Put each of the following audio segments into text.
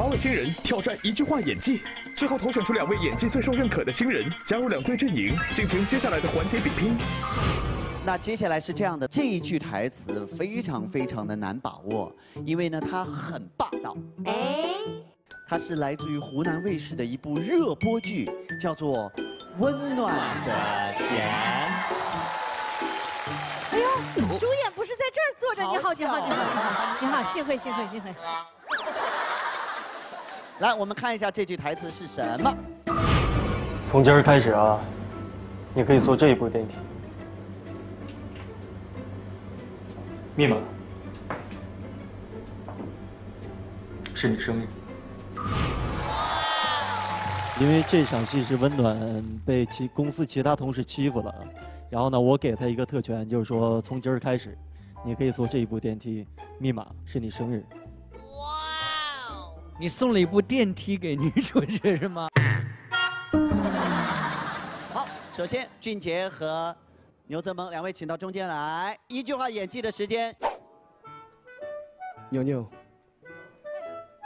八位新人挑战一句话演技，最后投选出两位演技最受认可的新人，加入两队阵营，进行接下来的环节比拼。那接下来是这样的，这一句台词非常非常的难把握，因为呢它很霸道。它是来自于湖南卫视的一部热播剧，叫做《温暖的弦》。哎呦，主演不是在这儿坐着？你好，你好，你好，你好，你好，幸会，幸会，幸会。来，我们看一下这句台词是什么。从今儿开始啊，你可以坐这一部电梯。密码是你生日。因为这场戏是温暖被其公司其他同事欺负了，然后呢，我给他一个特权，就是说从今儿开始，你可以坐这一部电梯，密码是你生日。哇！你送了一部电梯给女主角是吗？好，首先俊杰和牛泽萌两位请到中间来，一句话演技的时间。牛牛，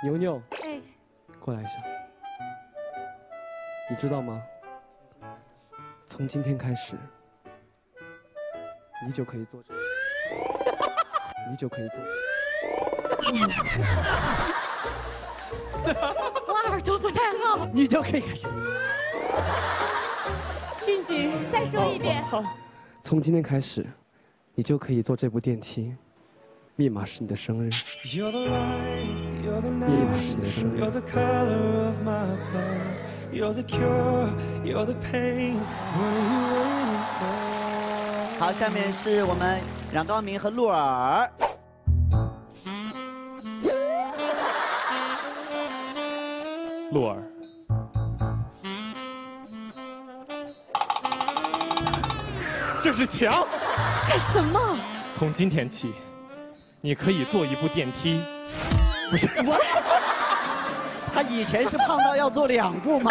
牛牛，哎，过来一下。你知道吗？从今天开始，你就可以坐着，你就可以坐这。我耳朵不太好。你就可以开始。俊俊，再说一遍。好。从今天开始，你就可以坐这部电梯。密码是你的生日。密码是你的生日。好，下面是我们冉高明和鹿儿。鹿儿，这是墙。干什么？从今天起，你可以坐一部电梯。不是我。他以前是胖到要坐两部吗？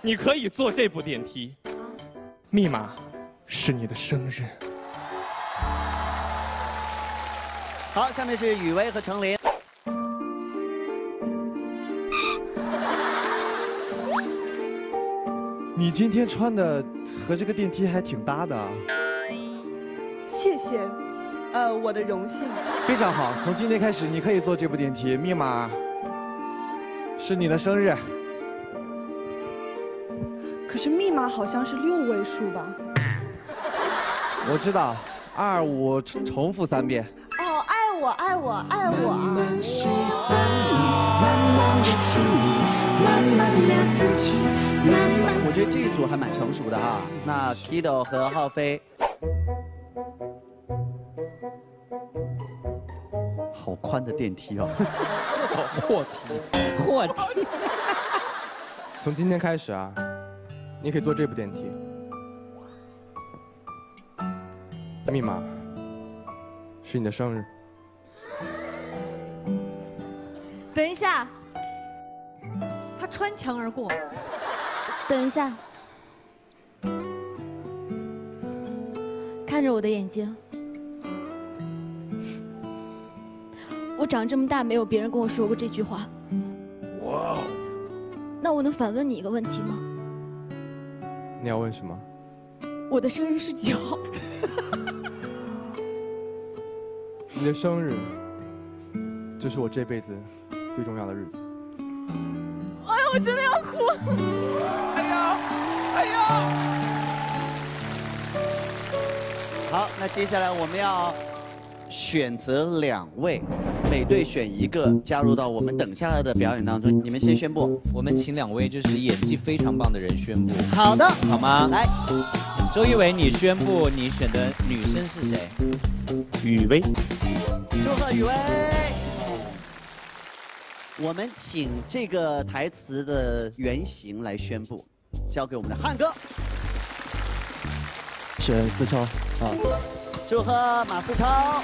你可以坐这部电梯，密码是你的生日。好，下面是雨薇和程琳。你今天穿的和这个电梯还挺搭的。谢谢。呃，我的荣幸。非常好，从今天开始你可以坐这部电梯，密码是你的生日。可是密码好像是六位数吧？我知道，二五重复三遍。哦，爱我，爱我，爱我啊！我觉得这一组还蛮成熟的哈。那 Kido 和浩飞。好宽的电梯哦，货梯，货梯。从今天开始啊，你可以坐这部电梯。密码是你的生日。等一下，他穿墙而过。等一下，看着我的眼睛。我长这么大没有别人跟我说过这句话。哇！那我能反问你一个问题吗？你要问什么？我的生日是几号？你的生日，这是我这辈子最重要的日子。我真的要哭！哎呀，哎呀！好，那接下来我们要选择两位。每队选一个加入到我们等下来的表演当中，你们先宣布。我们请两位就是演技非常棒的人宣布。好的，好吗？来，周一围，你宣布你选的女生是谁？雨薇。祝贺雨薇。我们请这个台词的原型来宣布，交给我们的汉哥。选思超啊。祝贺马思超。